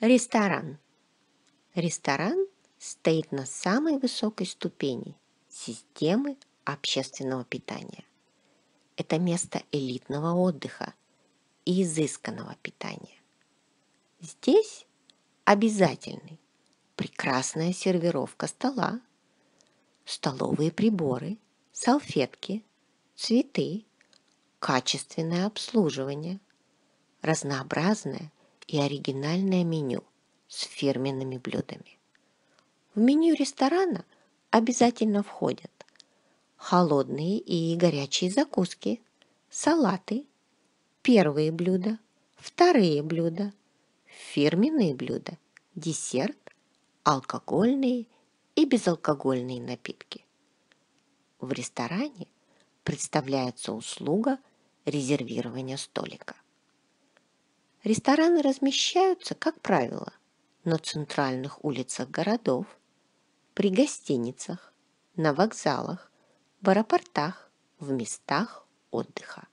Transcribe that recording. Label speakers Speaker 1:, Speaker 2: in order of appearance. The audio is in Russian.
Speaker 1: Ресторан. Ресторан стоит на самой высокой ступени системы общественного питания. Это место элитного отдыха и изысканного питания. Здесь обязательный прекрасная сервировка стола, столовые приборы, салфетки, цветы, качественное обслуживание, разнообразное и оригинальное меню с фирменными блюдами. В меню ресторана обязательно входят холодные и горячие закуски, салаты, первые блюда, вторые блюда, фирменные блюда, десерт, алкогольные и безалкогольные напитки. В ресторане представляется услуга резервирования столика. Рестораны размещаются, как правило, на центральных улицах городов, при гостиницах, на вокзалах, в аэропортах, в местах отдыха.